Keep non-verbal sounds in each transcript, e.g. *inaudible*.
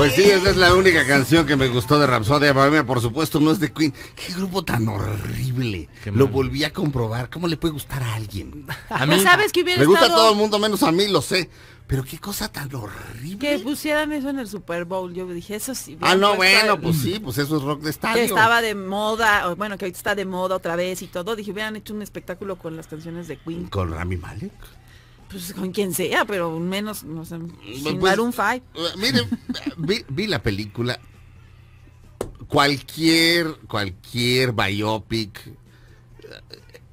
Pues sí, esa es la única canción que me gustó de Rapsodia Bohemia, por supuesto, no es de Queen. Qué grupo tan horrible. Lo volví a comprobar. ¿Cómo le puede gustar a alguien? A mí, sabes que hubiera Me gusta a todo el mundo menos a mí, lo sé. Pero qué cosa tan horrible. Que pusieran eso en el Super Bowl. Yo dije, eso sí. Ah, no, bueno, pues sí, pues eso es rock de estadio. Que estaba de moda, bueno, que ahorita está de moda otra vez y todo. Dije, hubieran hecho un espectáculo con las canciones de Queen. ¿Con Rami Malek? Pues con quien sea, pero menos, no sé, sin pues, un five. Eh, mire, vi, la película. Cualquier, cualquier biopic. Eh,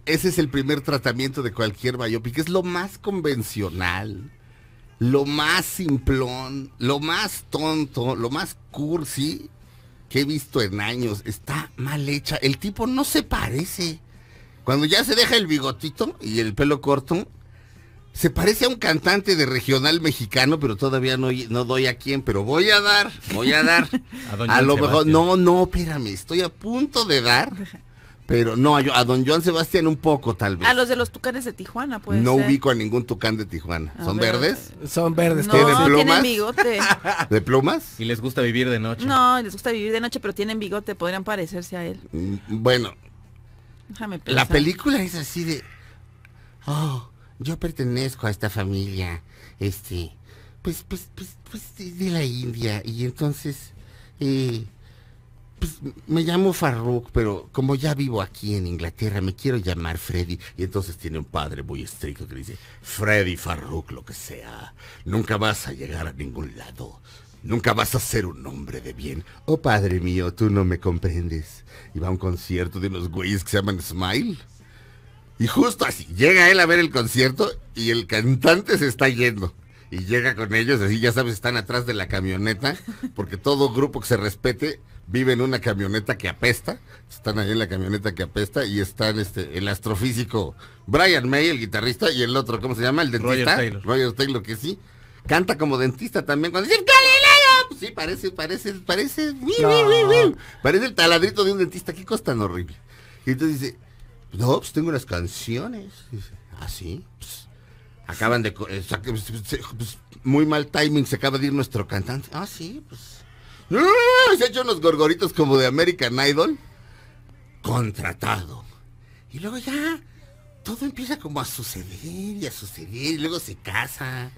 ese es el primer tratamiento de cualquier biopic. Es lo más convencional, lo más simplón, lo más tonto, lo más cursi que he visto en años. Está mal hecha. El tipo no se parece. Cuando ya se deja el bigotito y el pelo corto, se parece a un cantante de regional mexicano, pero todavía no, no doy a quién, pero voy a dar, voy a dar. *laughs* a, lo mejor, no, no, espérame, estoy a punto de dar. Pero no, a, don Joan Sebastián un poco tal vez. A los de los tucanes de Tijuana, pues. No ubico a ningún tucán de Tijuana. ¿Son verdes? Son verdes. No, ¿Tienen plumas? bigote. *laughs* ¿De plumas? Y les gusta vivir de noche. No, les gusta vivir de noche, pero tienen bigote, podrían parecerse a él. Mm, bueno. Déjame pensar. La película es así de... Oh, yo pertenezco a esta familia, este, pues, pues, pues, pues de, la India, y entonces, eh, pues me llamo Farruk, pero como ya vivo aquí en Inglaterra, me quiero llamar Freddy. Y entonces tiene un padre muy estricto que dice, Freddy Farruk, lo que sea, nunca vas a llegar a ningún lado. Nunca vas a ser un hombre de bien. Oh, padre mío, tú no me comprendes. Va a un concierto de unos güeyes que se llaman Smile. Y justo así, llega él a ver el concierto y el cantante se está yendo. Y llega con ellos, así ya sabes, están atrás de la camioneta, porque todo grupo que se respete vive en una camioneta que apesta. Están ahí en la camioneta que apesta y están este, el astrofísico Brian May, el guitarrista, y el otro, ¿cómo se llama? El dentista. Roger Taylor. Roger Taylor, que sí. Canta como dentista también. Cuando dice Galileo, pues sí, parece, parece, parece, parece el taladrito de un dentista. Qué cosa tan horrible. Y entonces dice, no, pues tengo unas canciones. ¿Ah, sí? Pues, acaban de... Eh, pues, pues, muy mal timing, se acaba de ir nuestro cantante. Ah, sí, pues... Se ha hecho unos gorgoritos como de American Idol. Contratado. Y luego ya todo empieza como a suceder y a suceder y luego se casa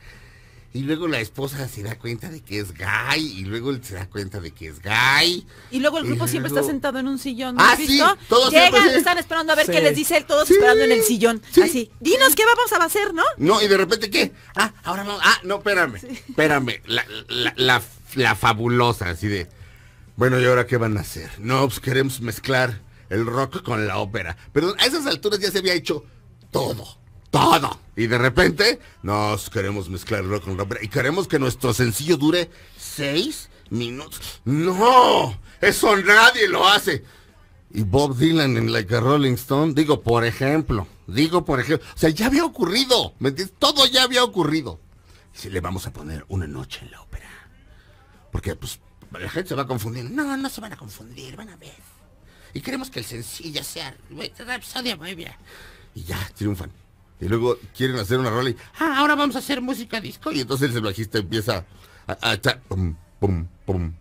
y luego la esposa se da cuenta de que es gay y luego él se da cuenta de que es gay. Y luego el grupo siempre está sentado en un sillón, ¿no ah, Sí, todos Llegan, están esperando a ver qué les dice él, todos esperando en el sillón. Así, dinos qué vamos a hacer, ¿no? No, y de repente qué? Ah, ahora vamos. Ah, no, espérame. Espérame. La, la, la, fabulosa, así de. Bueno, ¿y ahora qué van a hacer? No, pues queremos mezclar el rock con la ópera. Pero a esas alturas ya se había hecho todo todo. Y de repente nos queremos mezclar rock con rock y queremos que nuestro sencillo dure seis minutos. No, eso nadie lo hace. Y Bob Dylan en Like a Rolling Stone, digo por ejemplo, digo por ejemplo, o sea, ya había ocurrido, ¿me entiendes? Todo ya había ocurrido. si le vamos a poner una noche en la ópera. Porque pues la gente se va a confundir. No, no se van a confundir, van a ver. Y queremos que el sencillo sea Rhapsody muy bien. Y ya, triunfan. Y luego quieren hacer una rola y, ah, ahora vamos a hacer música disco. Y entonces el bajista empieza a, echar, pum, pum, pum,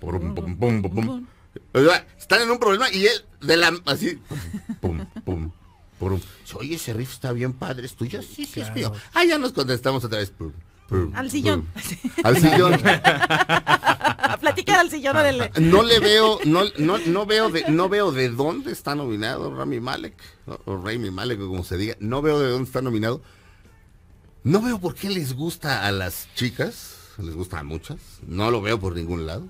pum, pum, pum, pum, Están en un problema y él, de la, así, pum, pum, pum, Oye, ese riff está bien padre, ¿es tuyo? Sí, sí, es mío. Ah, ya nos contestamos otra vez, pum. al sillón. Al sillón. *laughs* Platicar al sillón. No le veo, no, no, no veo de, no veo de dónde está nominado Rami Malek, o Rami Malek, o como se diga. No veo de dónde está nominado. No veo por qué les gusta a las chicas, les gusta a muchas. No lo veo por ningún lado.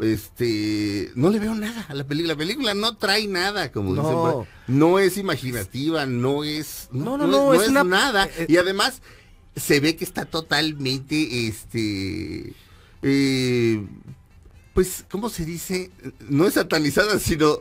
Este, no le veo nada a la película. La película no trae nada, como no. No es imaginativa, no es, no, no, no, es, nada. Eh, y además se ve que está totalmente, este, eh, pues, ¿cómo se dice? No es satanizada, sino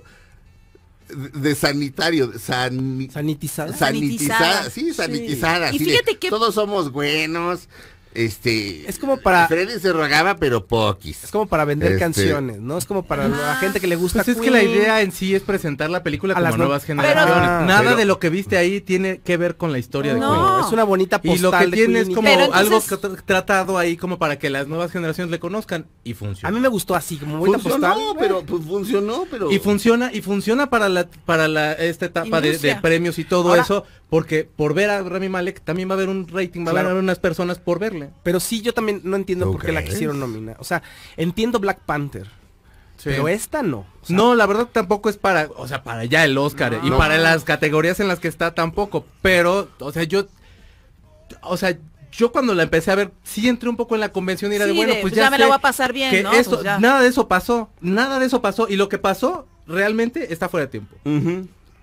de sanitario, sanitizada. Sanitizada, sí, sanitizada. Y fíjate que todos somos buenos. Este es como para Freddy se rogaba pero poquis. Es como para vender este, canciones no es como para la gente que le gusta pues es que la idea en sí es presentar la película a las nuevas generaciones. nada de lo que viste ahí tiene que ver con la historia de Queen. Es una bonita postal y lo que tiene es como algo tratado ahí como para que las nuevas generaciones le conozcan y funciona. A mí me gustó así como bonita postal. pero pues funcionó pero y funciona y funciona para la para la esta etapa de, premios y todo eso porque por ver a Rami Malek también va a haber un rating, va a haber unas personas por Pero sí, yo también no entiendo por qué la quisieron nominar. O sea, entiendo Black Panther. Pero esta no. no, la verdad tampoco es para, o sea, para ya el Oscar. y para las categorías en las que está tampoco. Pero, o sea, yo, o sea, yo cuando la empecé a ver, sí entré un poco en la convención y era de, bueno, pues, pues ya, me la voy a pasar bien, ¿no? Pues nada de eso pasó, nada de eso pasó. Y lo que pasó realmente está fuera de tiempo.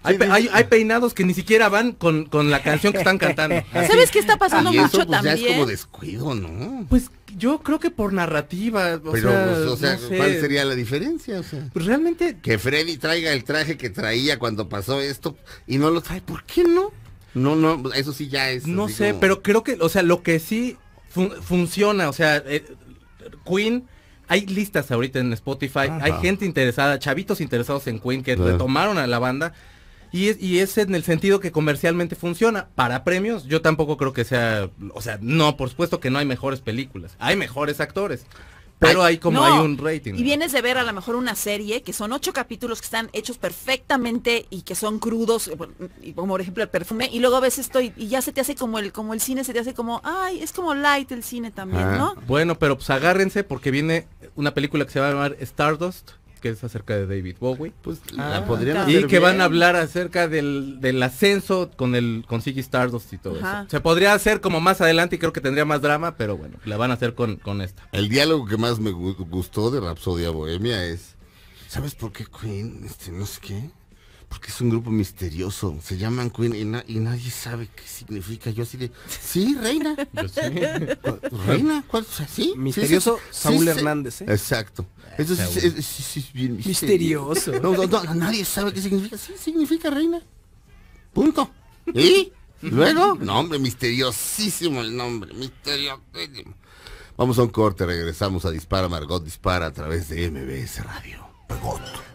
Hay, peinados que ni siquiera van con, la canción que están *laughs* cantando. ¿Sabes qué está pasando mucho pues, también? Ya es como descuido, ¿no? Pues yo creo que por narrativa. O Pero, sea, pues, o sea ¿cuál sería la diferencia? O sea, pues realmente. Que Freddy traiga el traje que traía cuando pasó esto y no lo trae. ¿Por qué no? No, no, eso sí ya es. No sé, pero creo que, o sea, lo que sí funciona, o sea, eh, Queen hay listas ahorita en Spotify, hay gente interesada, chavitos interesados en Queen que retomaron a la banda y es, y es en el sentido que comercialmente funciona. Para premios, yo tampoco creo que sea, o sea, no, por supuesto que no hay mejores películas, hay mejores actores. Pero hay como hay un rating. Y vienes de ver a lo mejor una serie que son ocho capítulos que están hechos perfectamente y que son crudos, como por ejemplo el perfume, y luego ves esto y, ya se te hace como el, como el cine, se te hace como, ay, es como light el cine también, ¿no? Bueno, pero pues agárrense porque viene una película que se va a llamar Stardust que es acerca de David Bowie. Pues la podrían Y que van a hablar acerca del, del ascenso con el con Ziggy Stardust y todo eso. Se podría hacer como más adelante y creo que tendría más drama, pero bueno, la van a hacer con, con esta. El diálogo que más me gustó de Rapsodia Bohemia es, ¿sabes por qué Queen? Este, no sé qué. Porque es un grupo misterioso. Se llaman Queen y, nadie sabe qué significa. Yo así de, sí, reina. *laughs* *laughs* ¿Reina? ¿Cuál? ¿Sí? Misterioso Saúl Hernández, ¿eh? Exacto. Eso es, bien misterioso. No, no, nadie sabe qué significa. Sí, significa reina. Punto. ¿Y? *laughs* Luego, nombre misteriosísimo el nombre, misteriosísimo. Vamos a un corte, regresamos a Dispara Margot Dispara a través de MBS Radio. Margot.